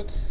よ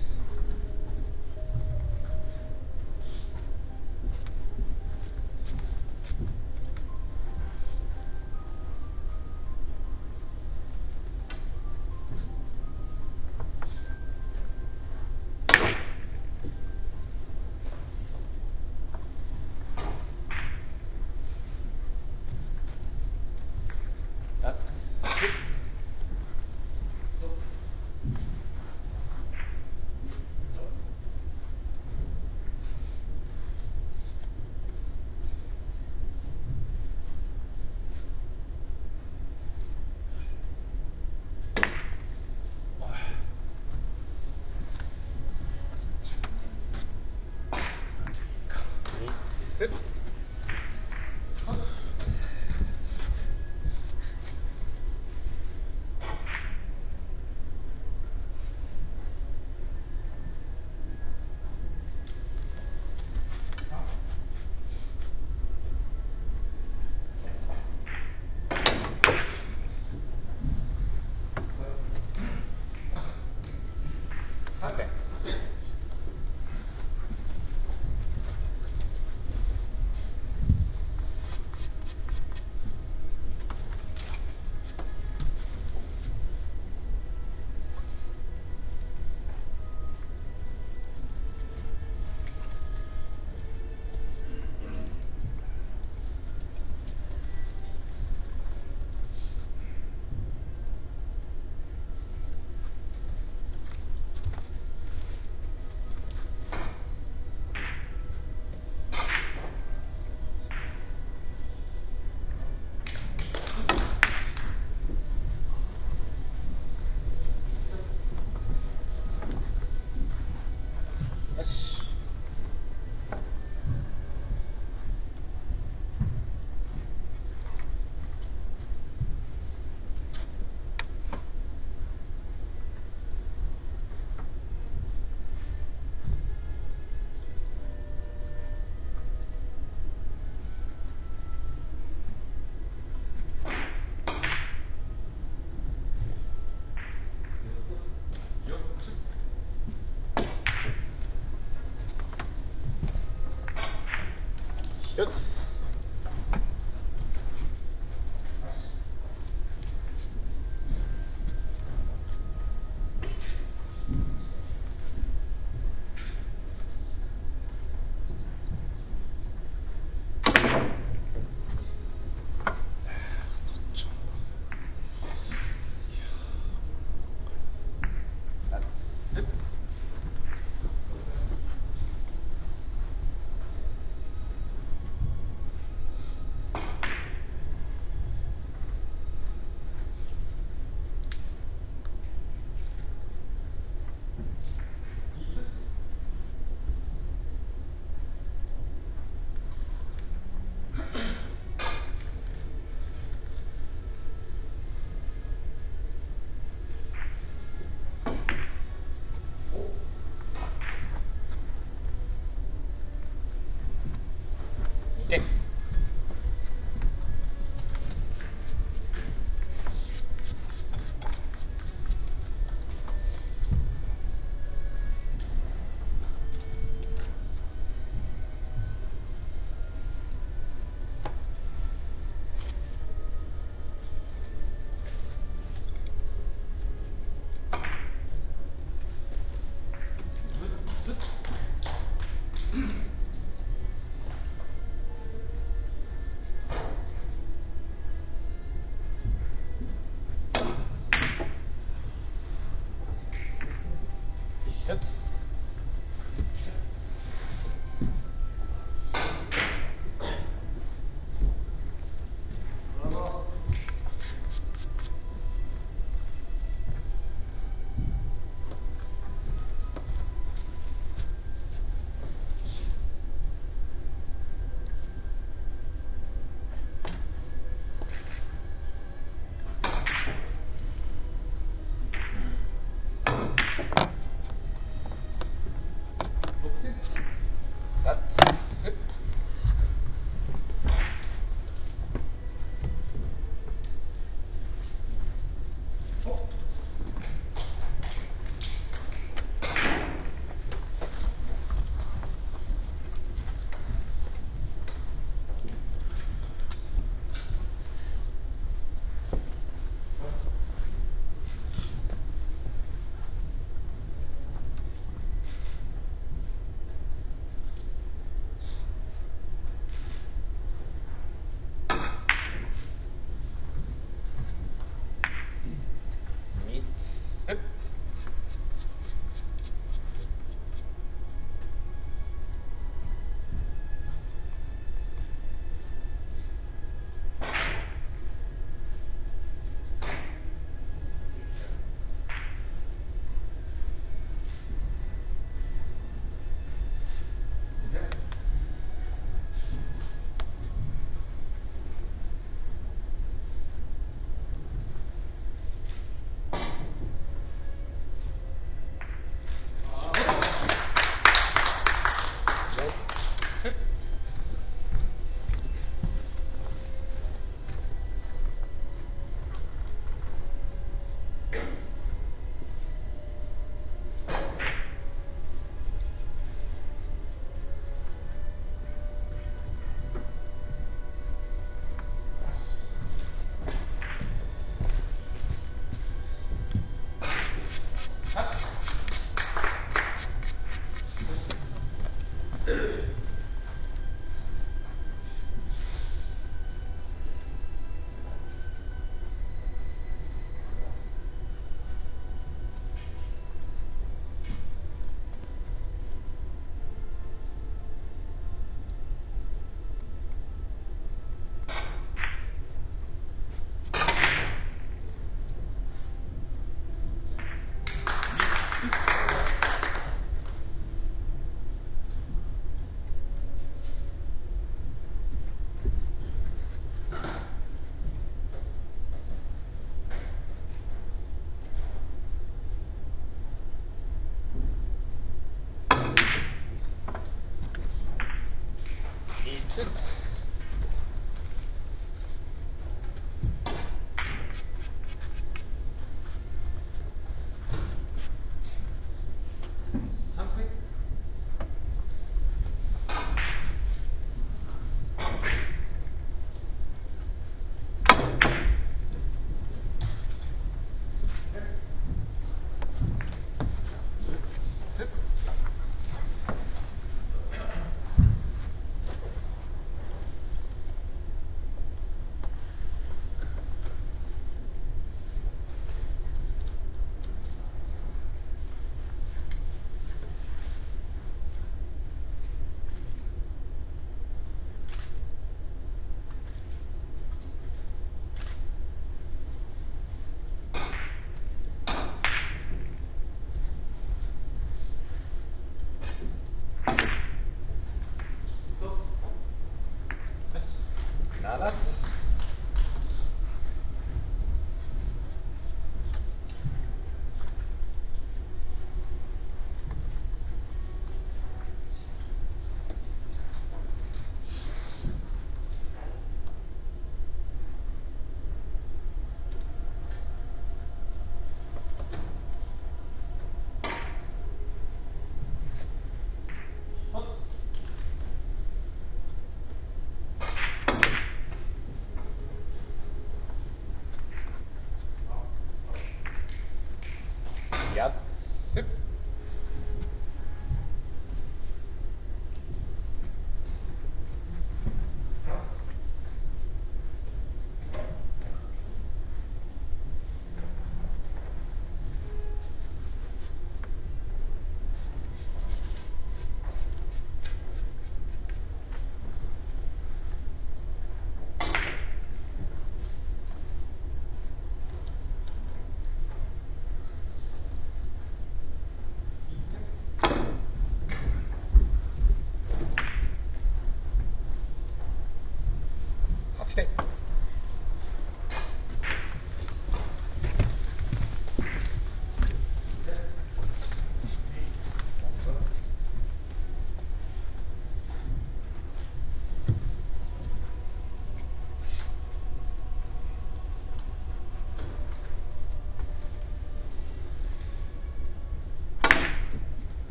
Good.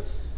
Dios.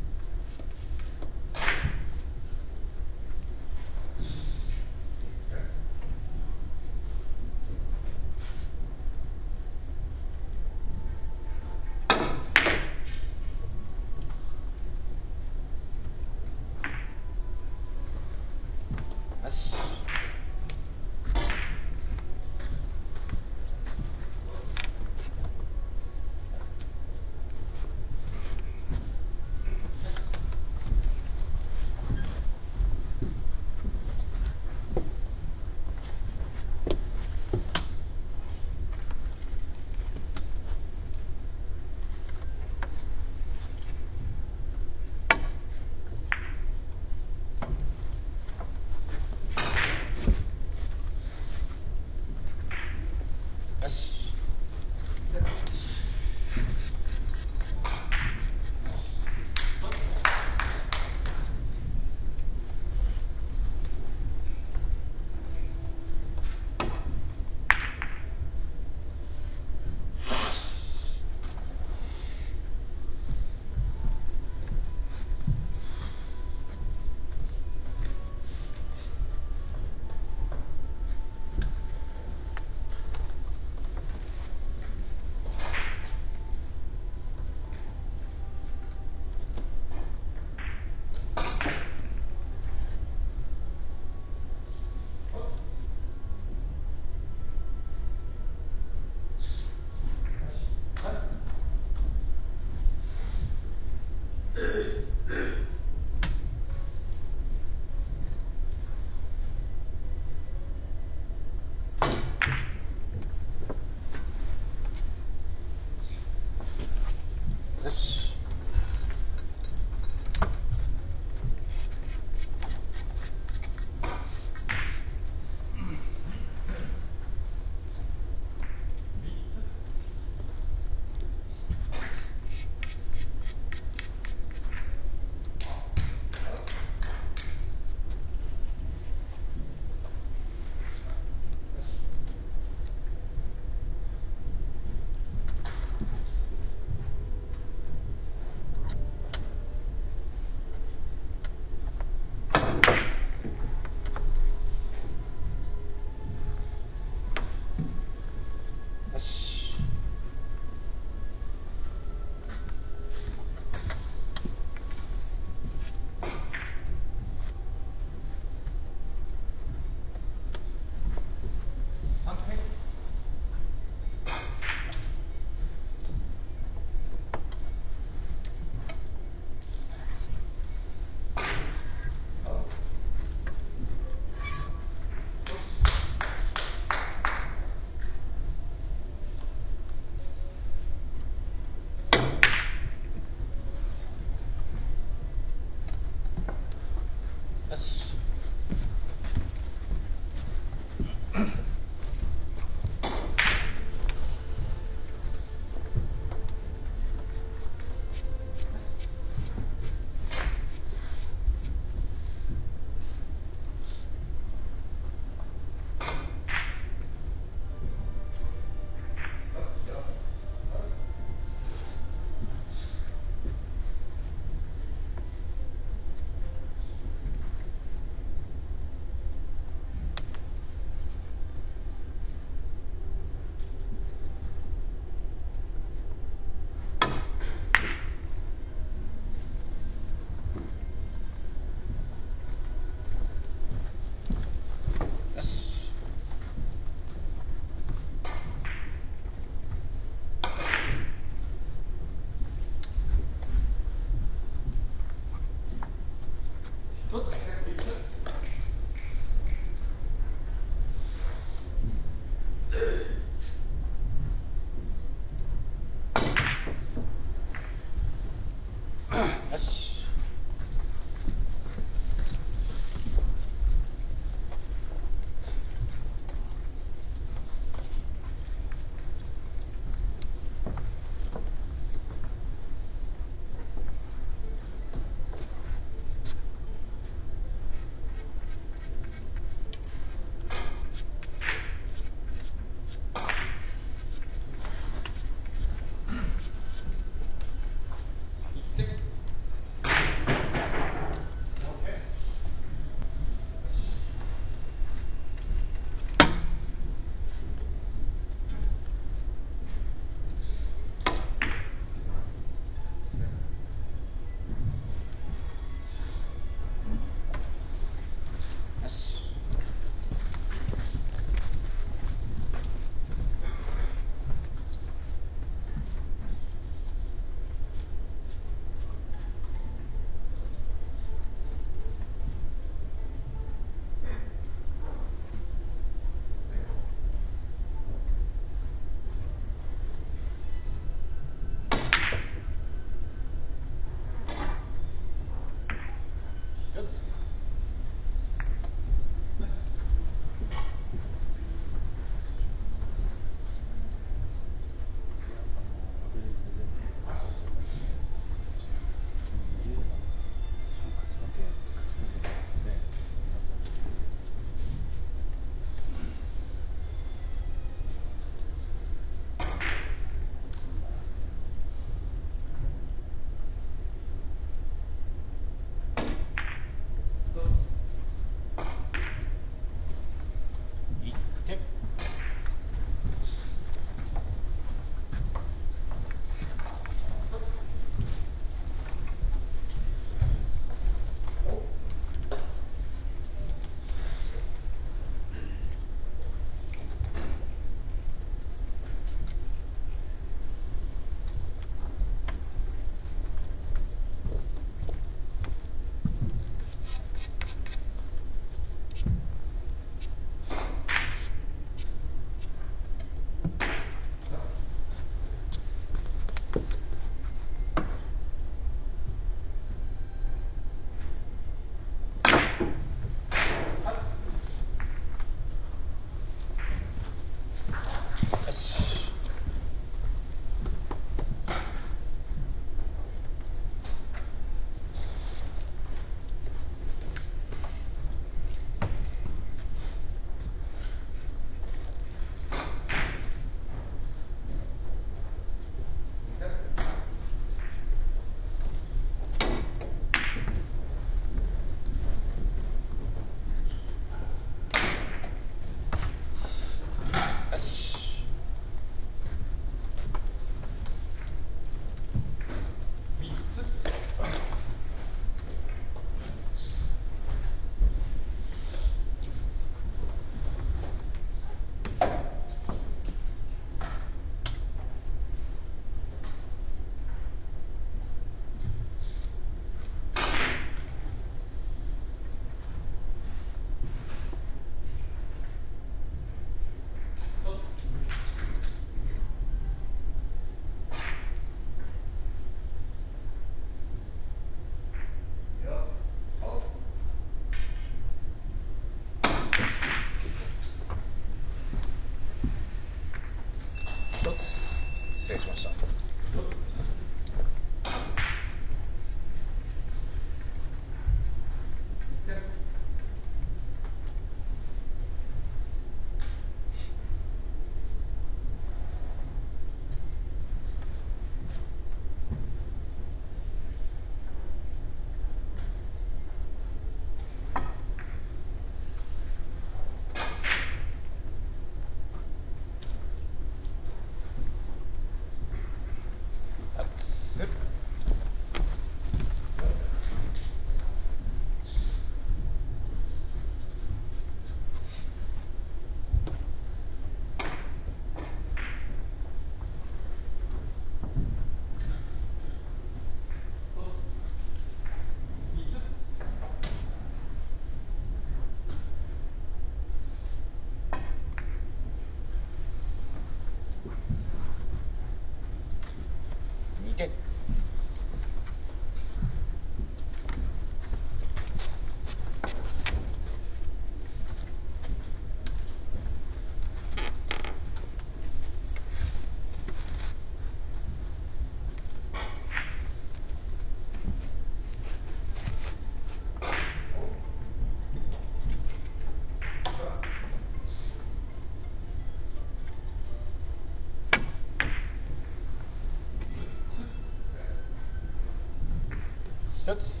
that's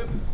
system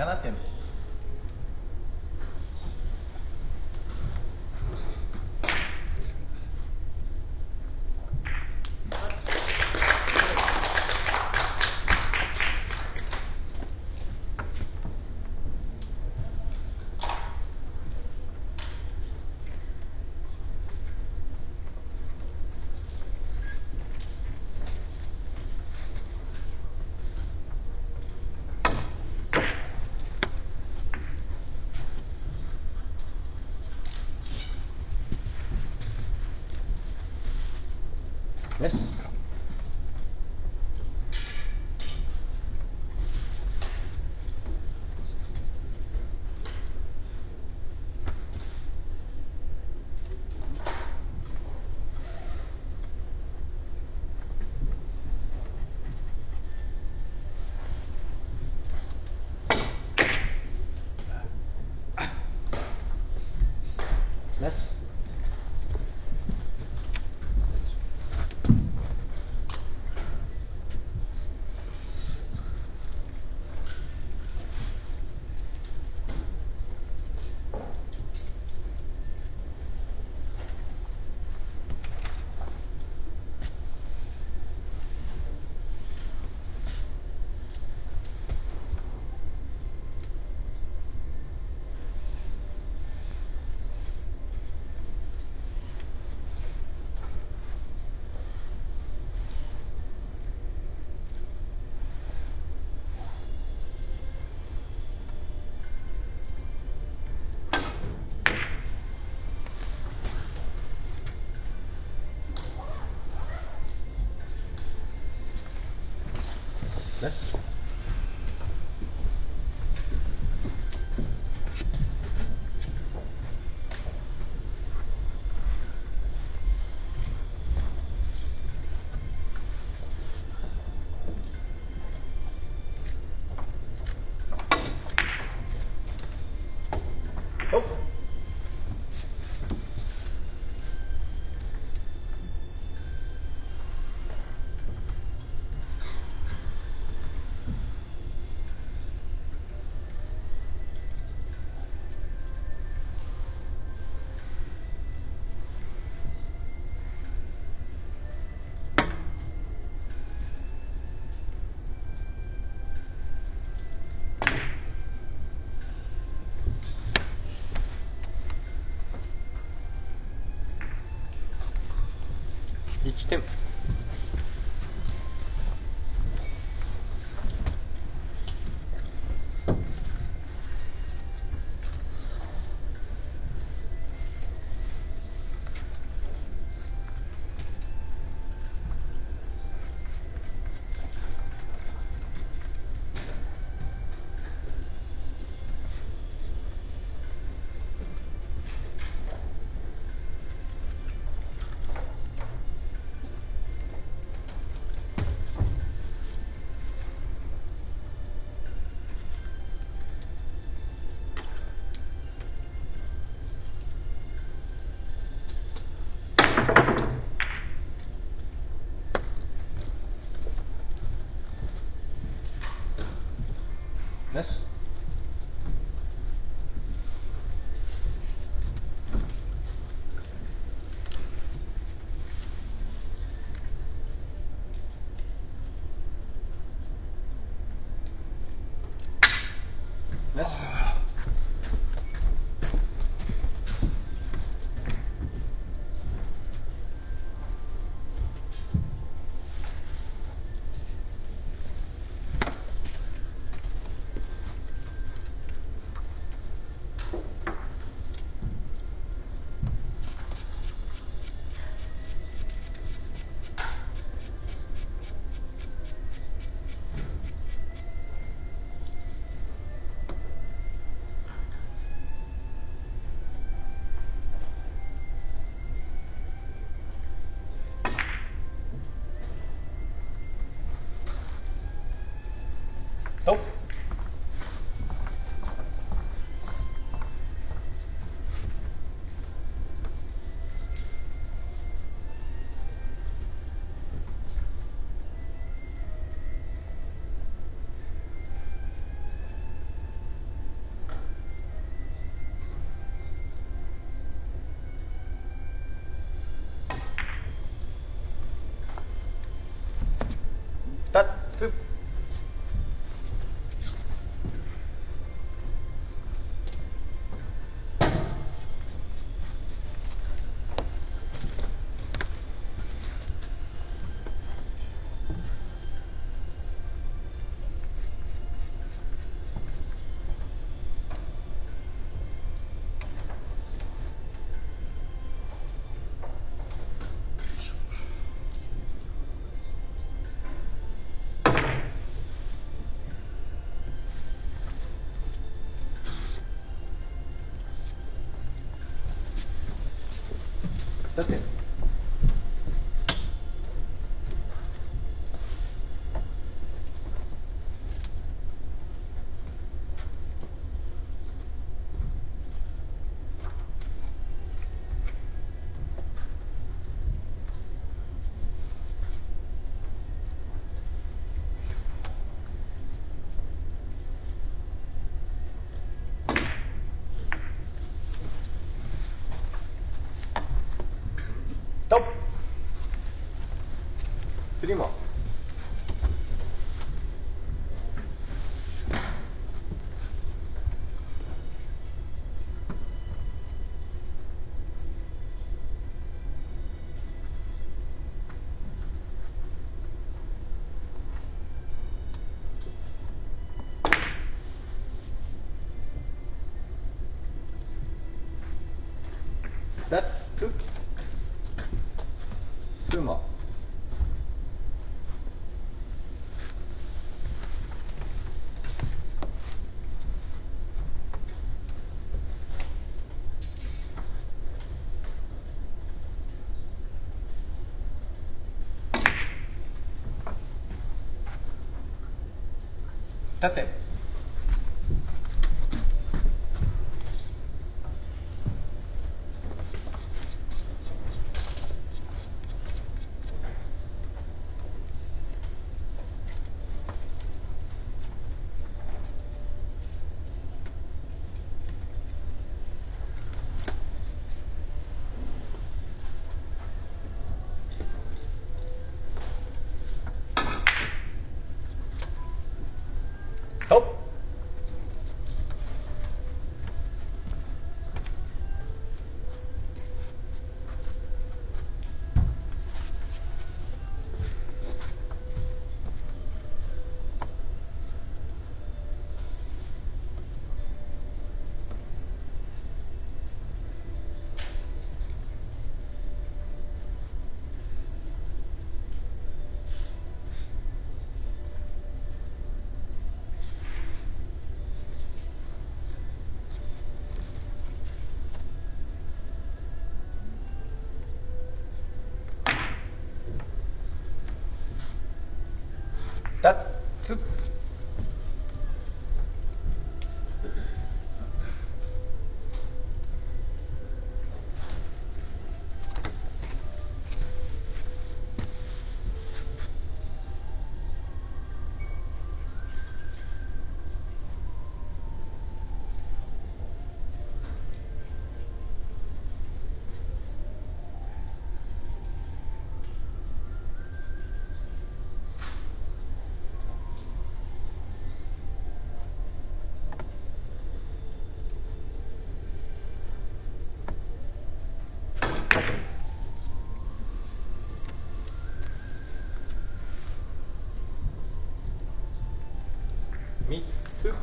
Gana tiempo. Tim. 次も Tate. mi? Tık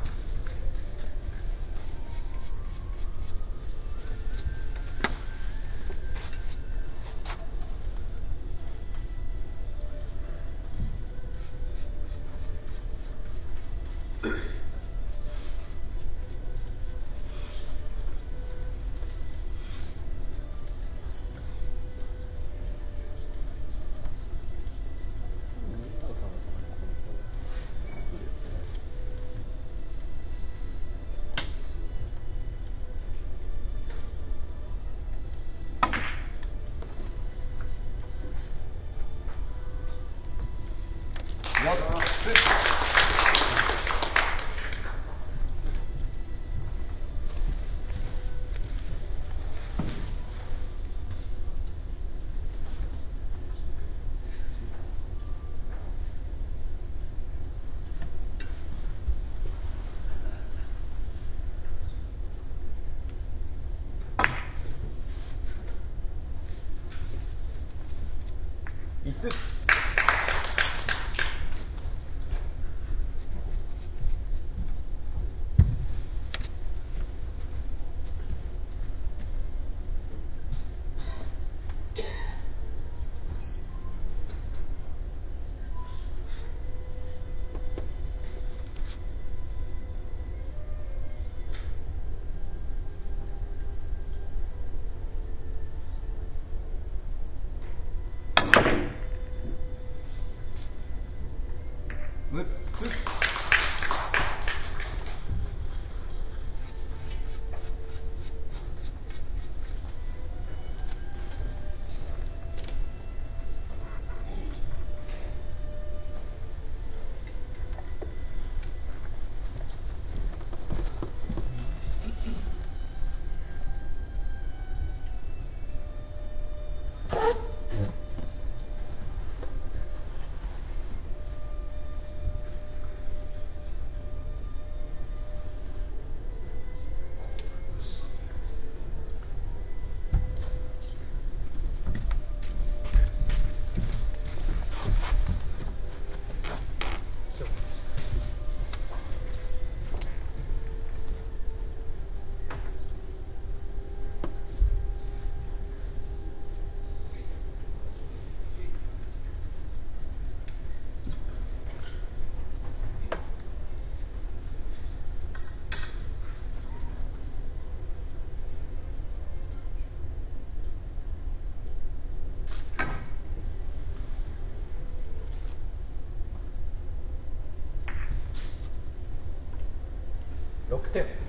Yeah.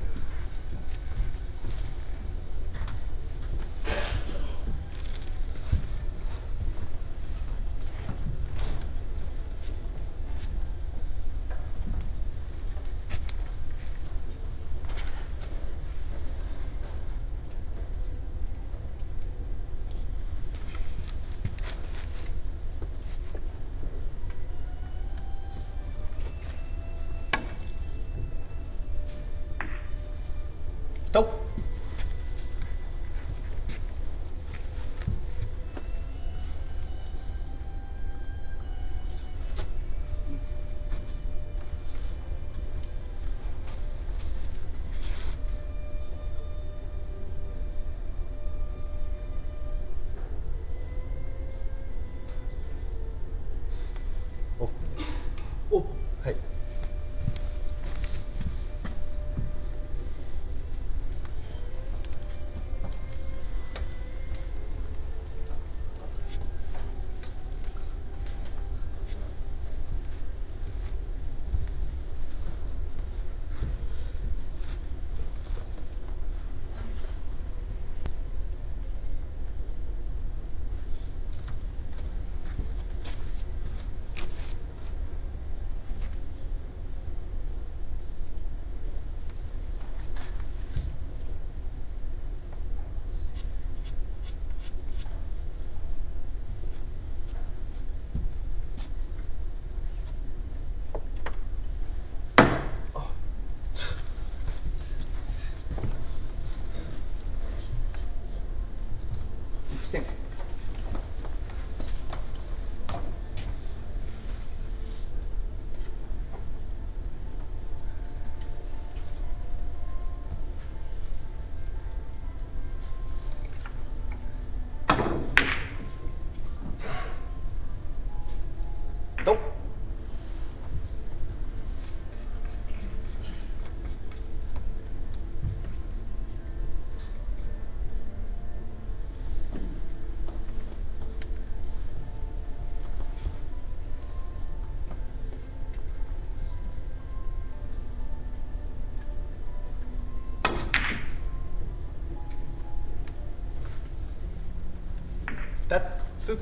tat, tıt,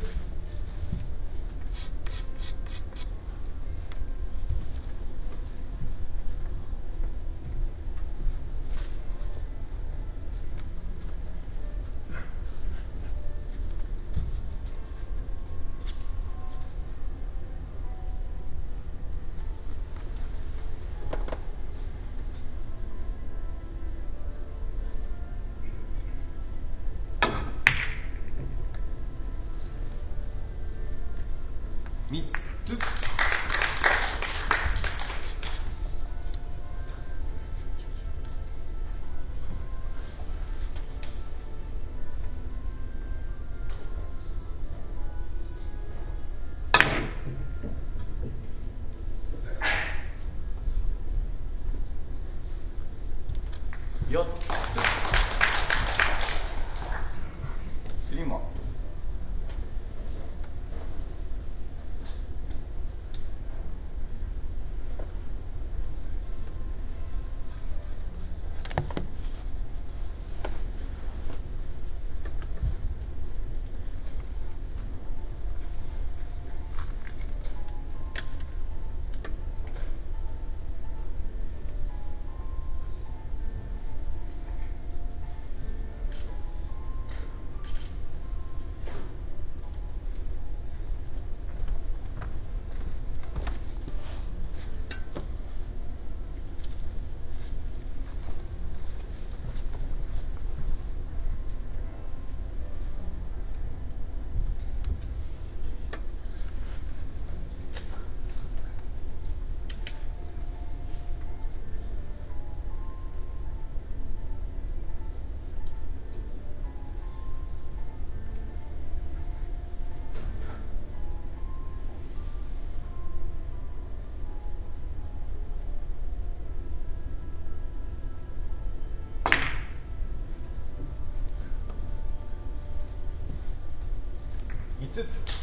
sits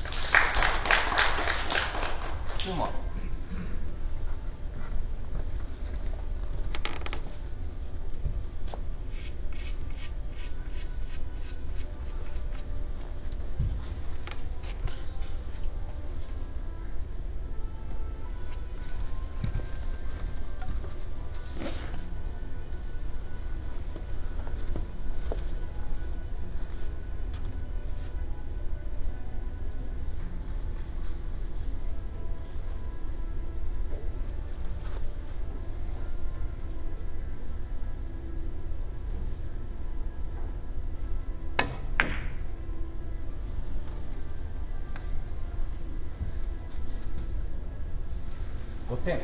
José.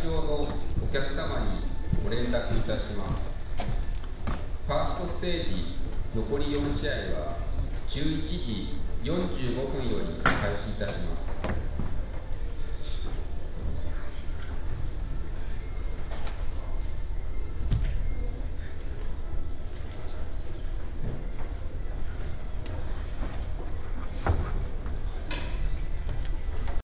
来場のお客様にご連絡いたします。ファーストステージ残り4試合は11時45分より開始いたします。